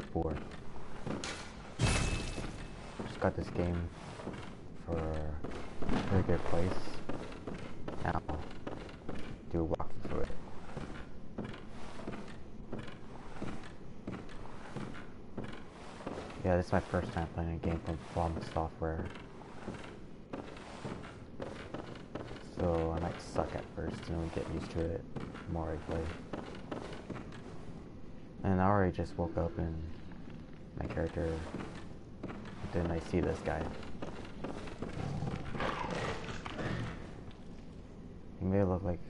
4. Just got this game for a good price. Now, do a walk through it. Yeah, this is my first time playing a game from From Software. So I might suck at first and then get used to it more I. And I already just woke up and my character didn't I see this guy. He may look like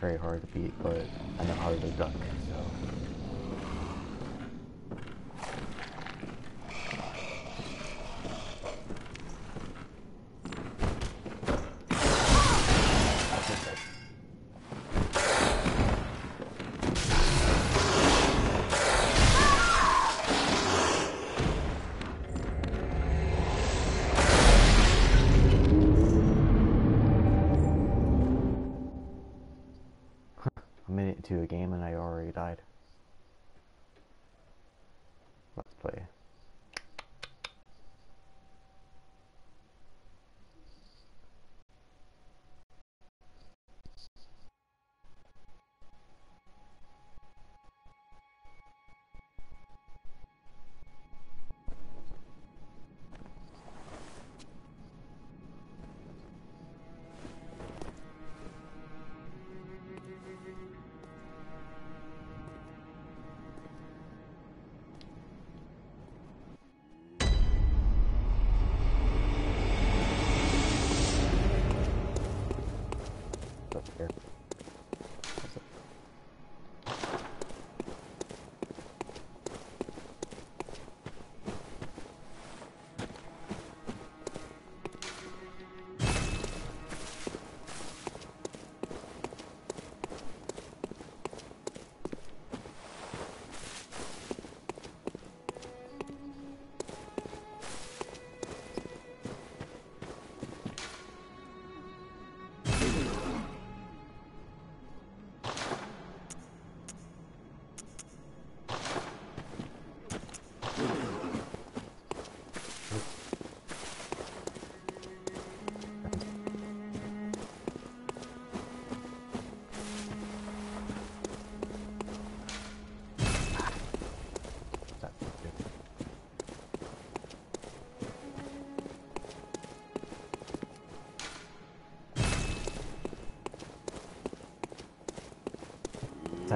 very hard to beat, but I know how to duck, so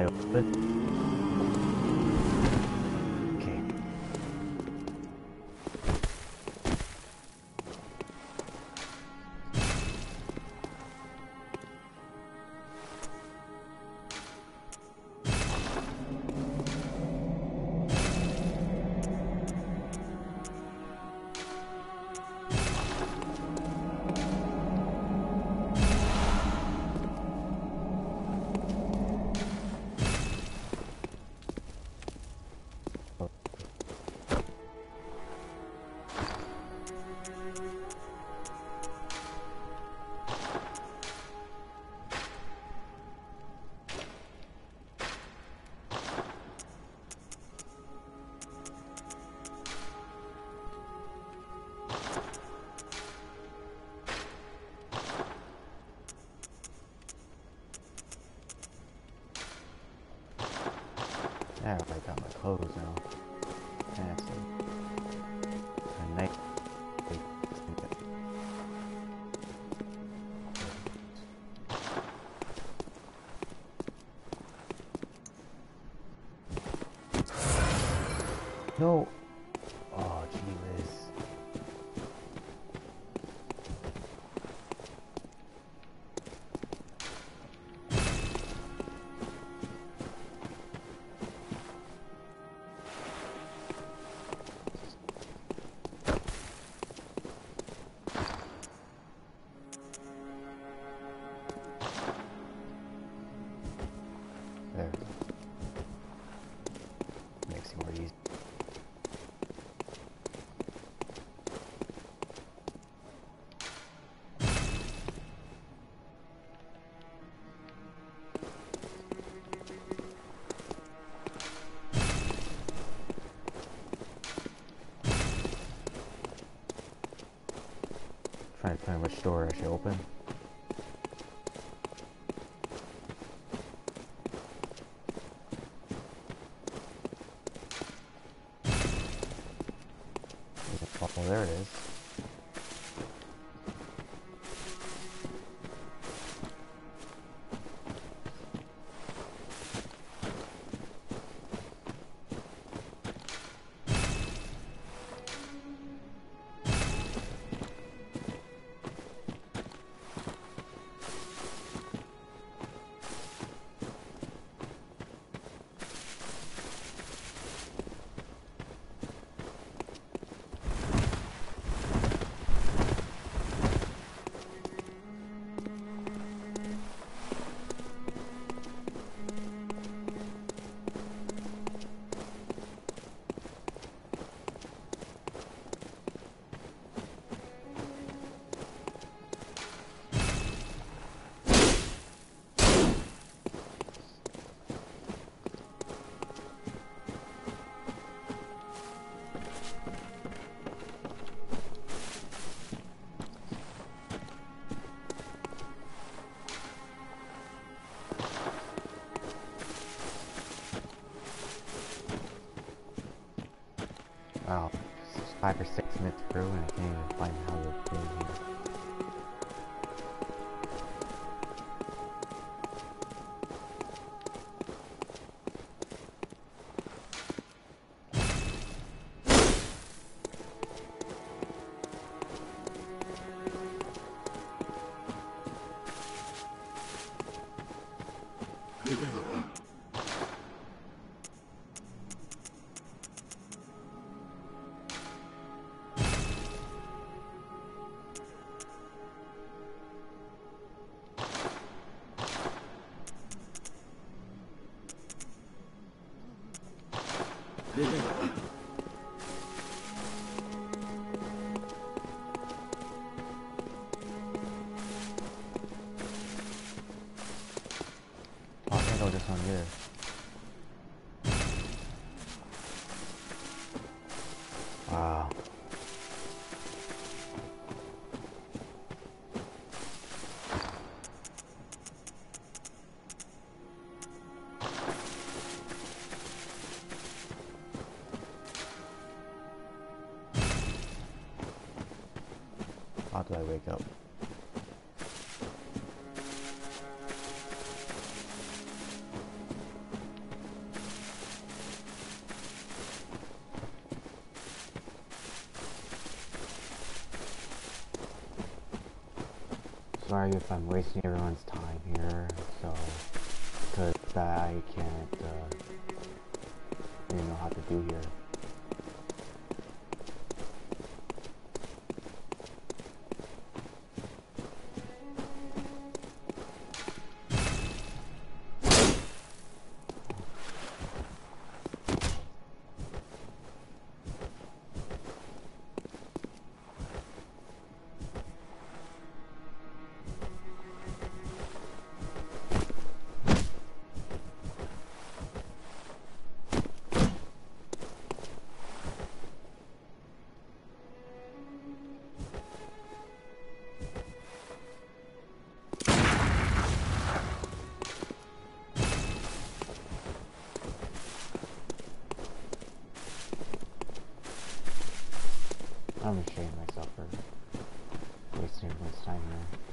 open clothes now. That's door I open. Five or six minutes through and I can't even find how to get in here. Do up? Sorry if I'm wasting everyone's time here, so because I can't uh, really know how to do here. I'm ashamed of myself for wasting everyone's time here.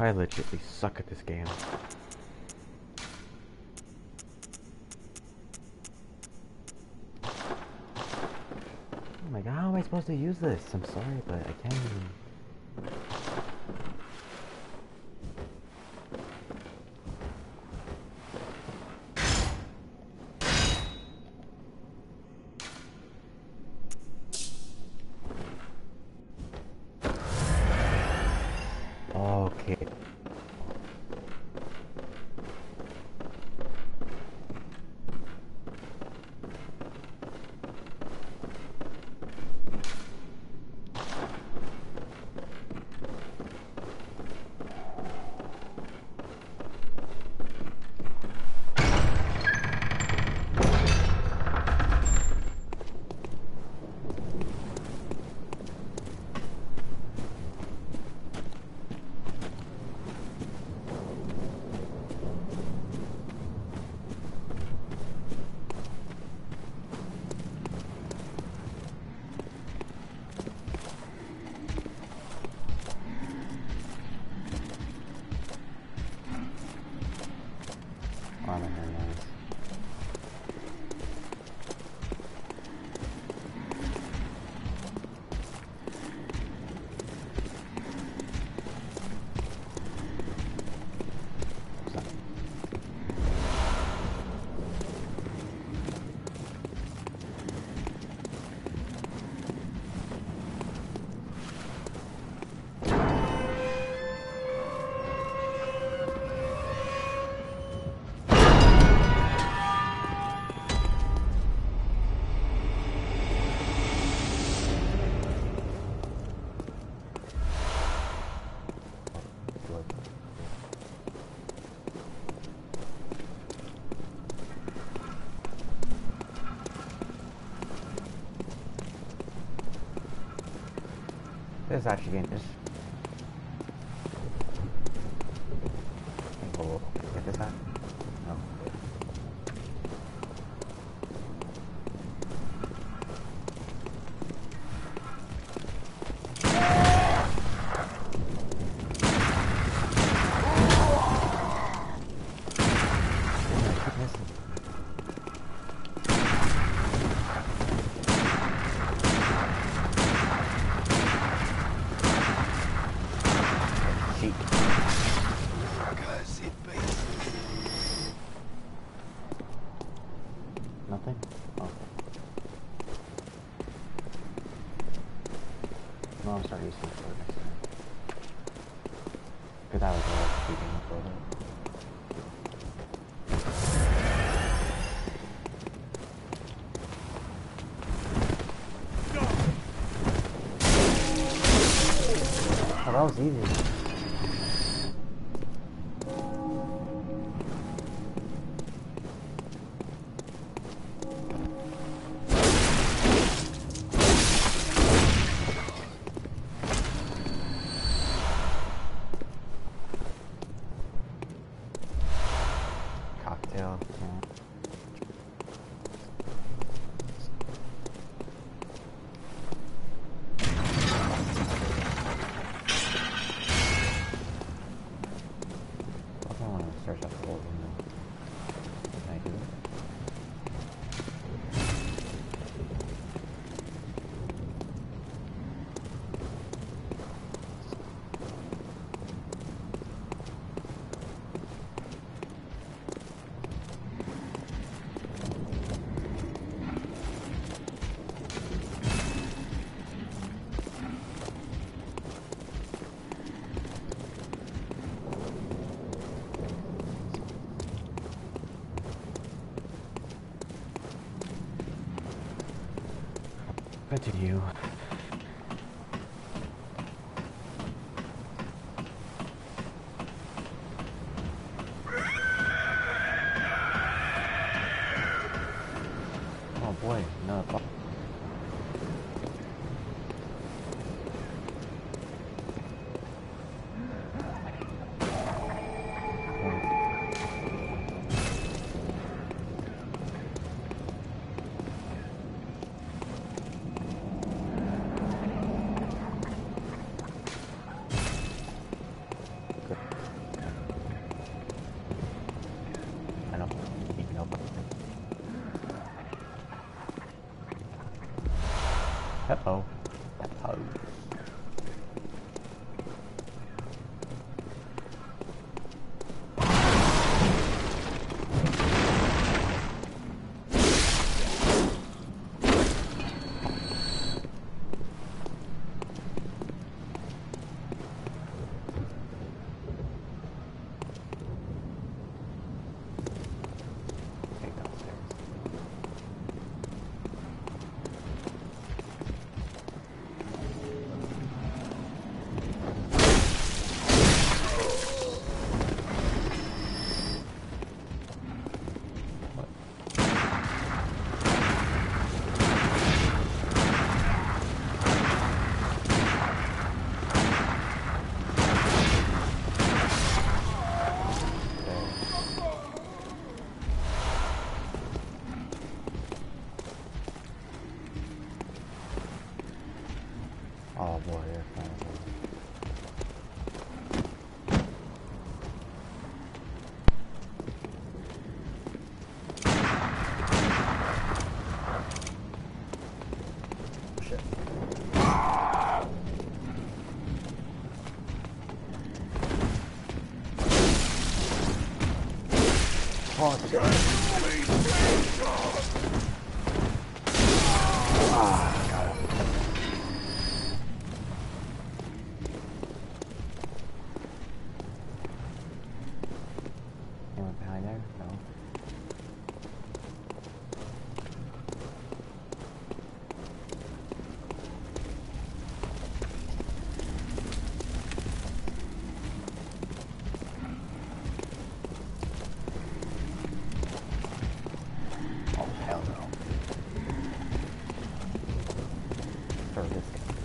I legitimately suck at this game. Oh my god, how am I supposed to use this? I'm sorry, but I can't even... is actually getting this. Oh, get this out? No. Damn, I keep missing. Cheat. Nothing? Oh. No, I'm starting using it for next time. Because I was always keeping for it. Oh, that was easy. Continue. Oh boy, no. Oh, shit. Ah, got him. Anyone behind there? No. Oh, hell no. Throw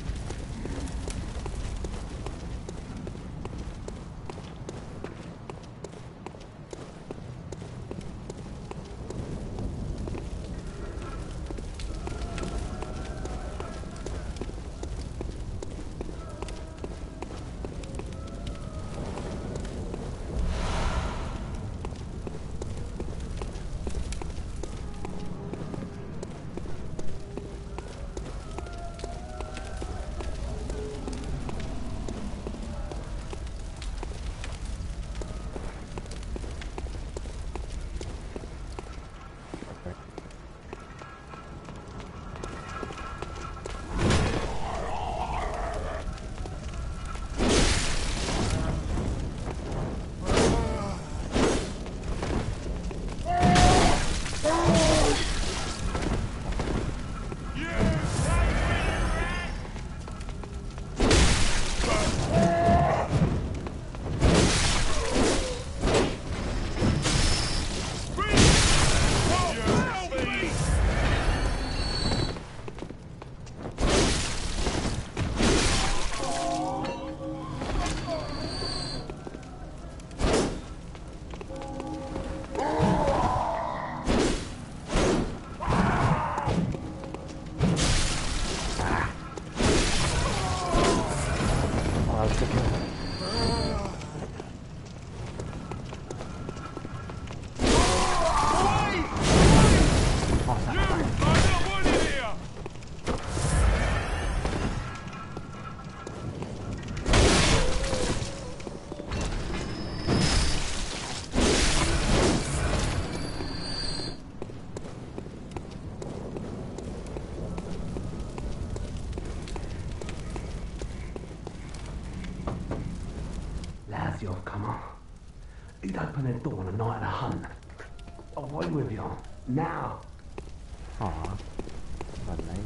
Away with you. Now. Aw. Nice.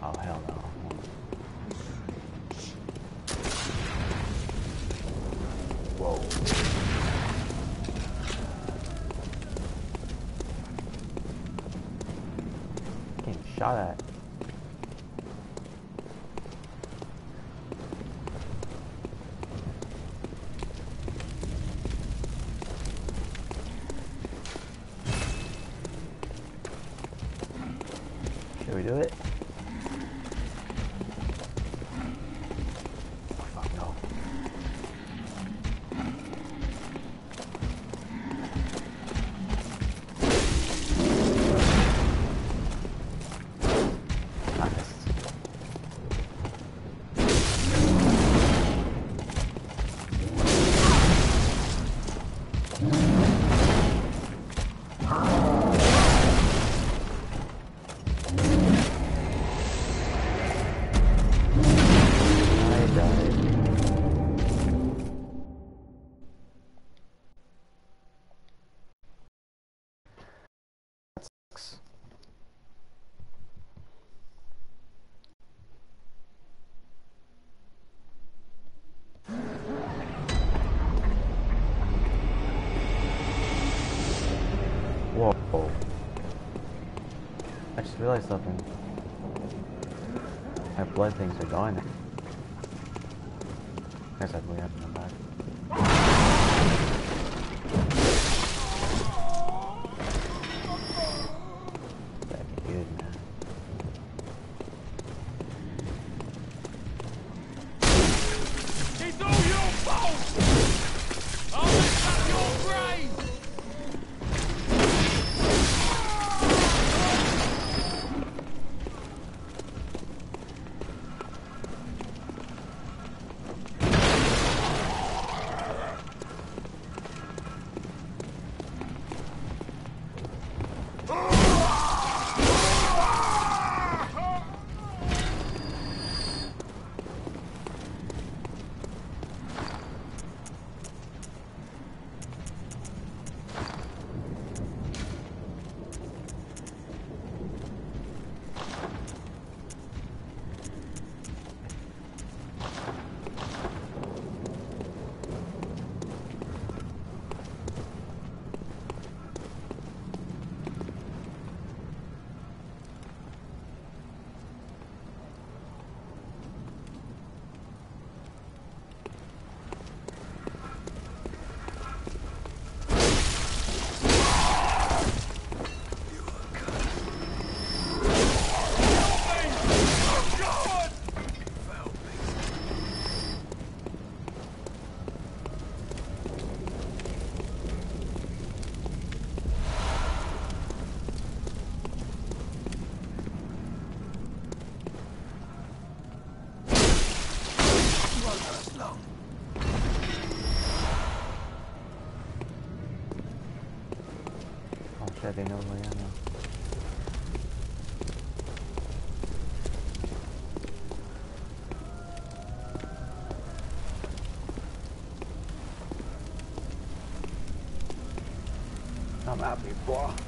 Oh, hell no. Whoa. Shot at. Whoa. I just realized something. My blood things are gone. I guess I'd really have to come back. from out before.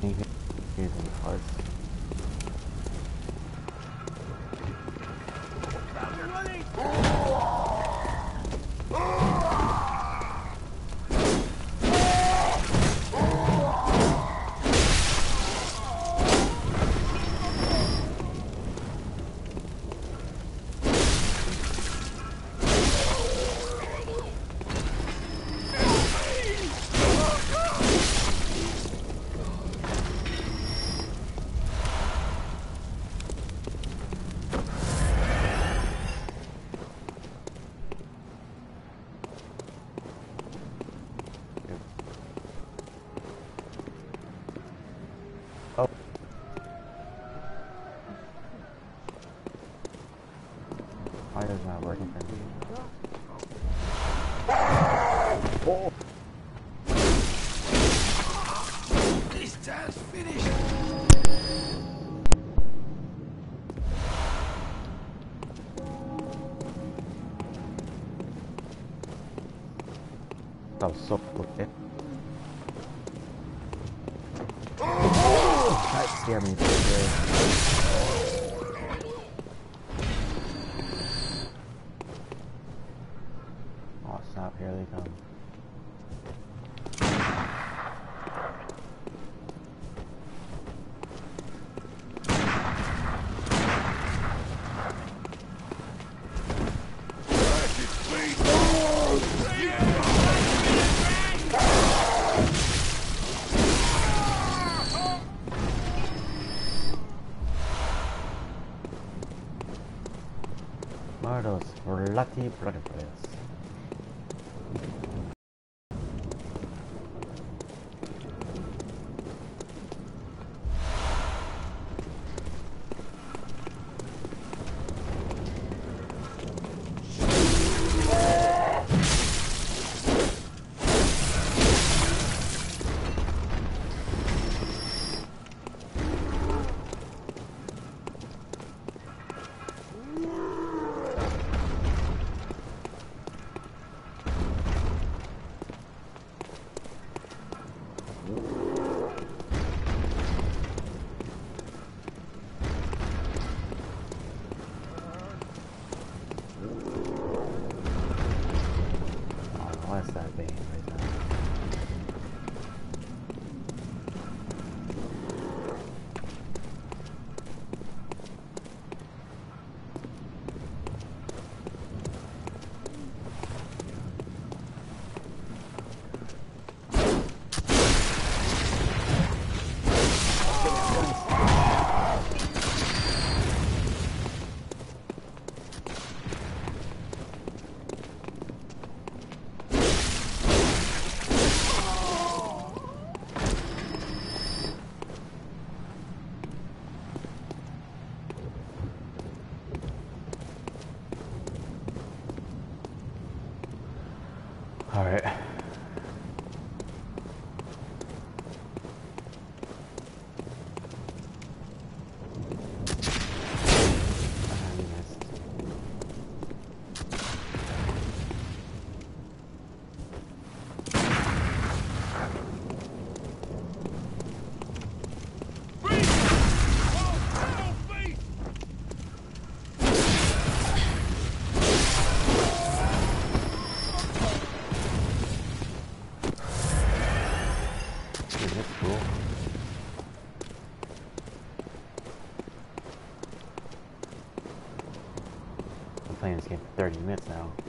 Even parts. al soporte. That's keep running. 30 minutes now.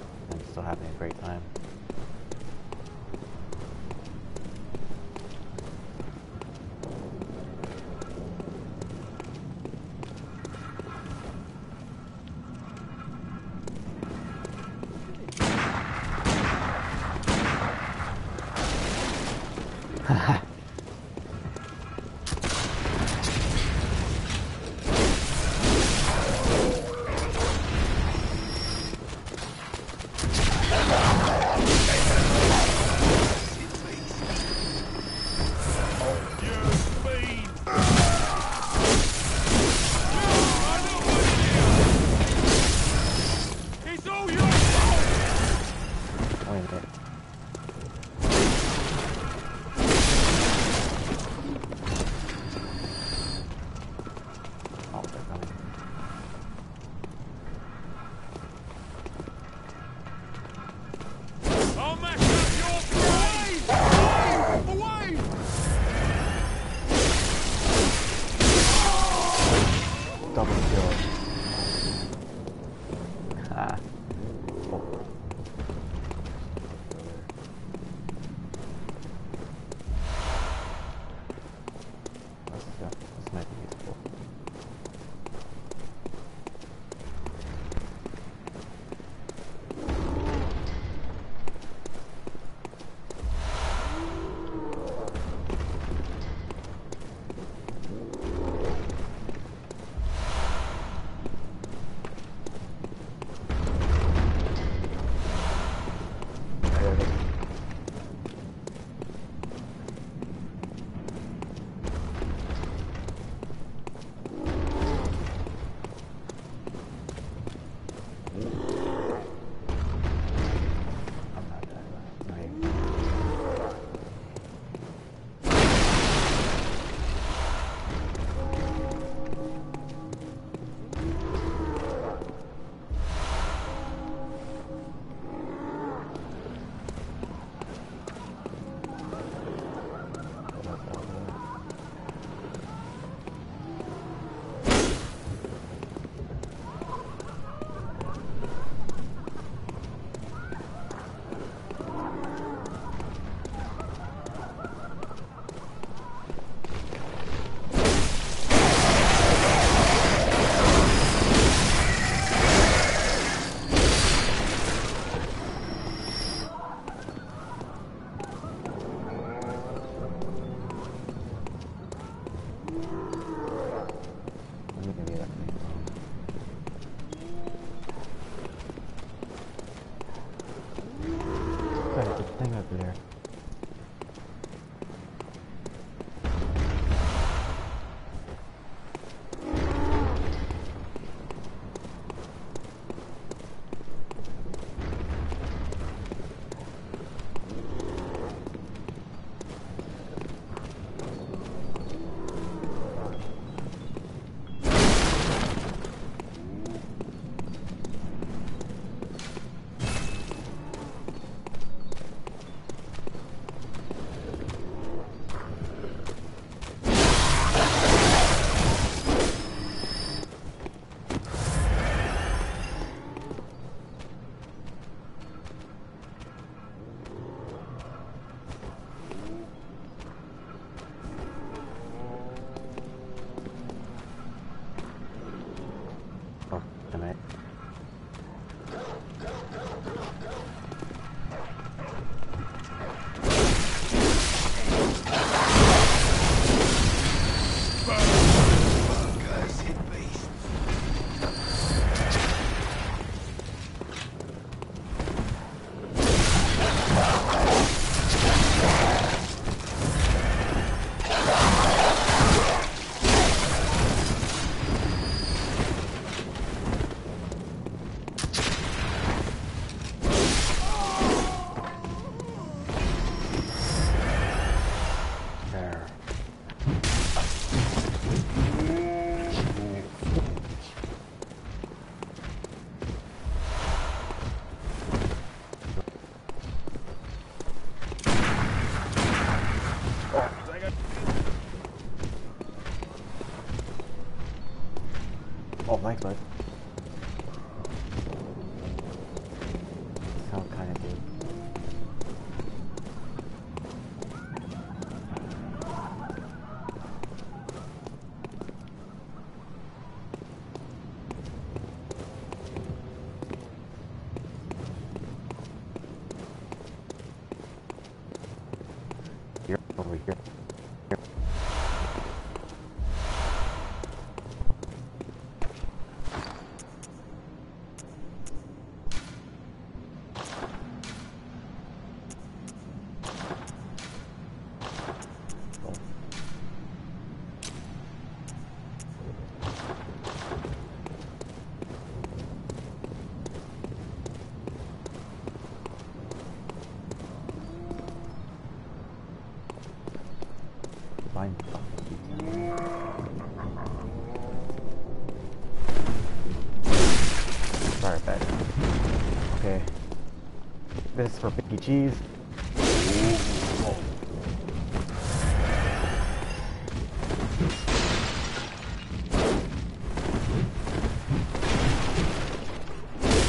This is for Mickey Cheese.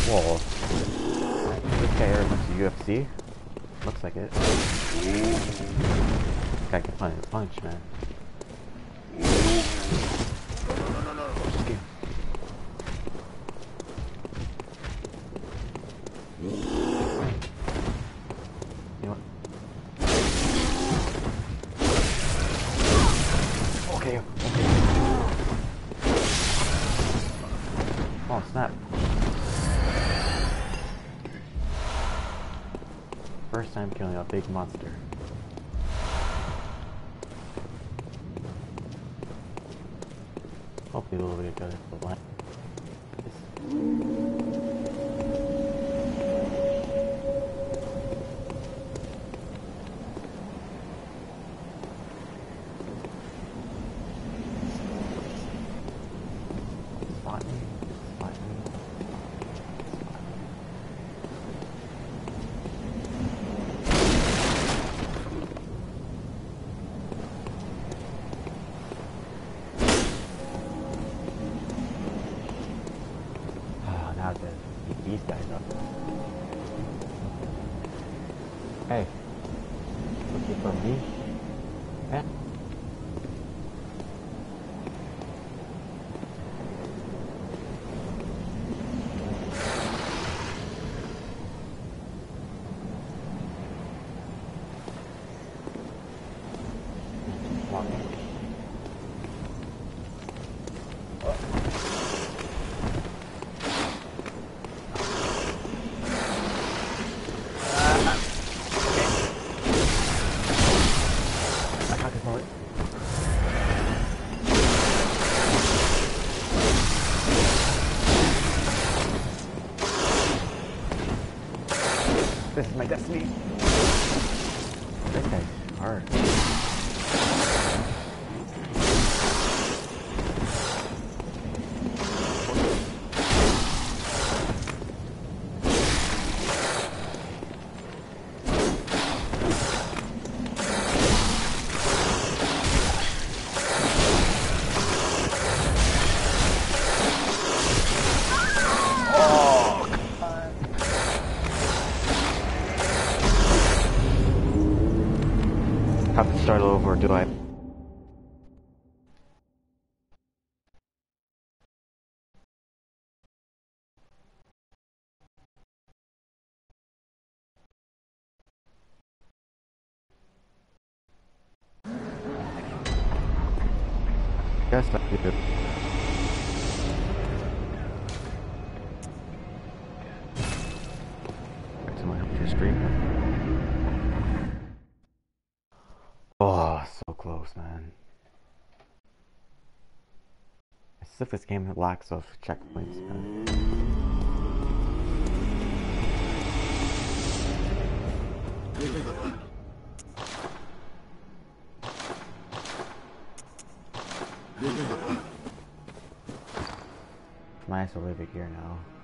Whoa. This guy to UFC? Looks like it. Guy can punch, man. Big monster. Hopefully we'll get good at Yes, I do. Back to my screen. Oh, so close, man. As if this game lacks of checkpoints, man. Might as well leave it here now.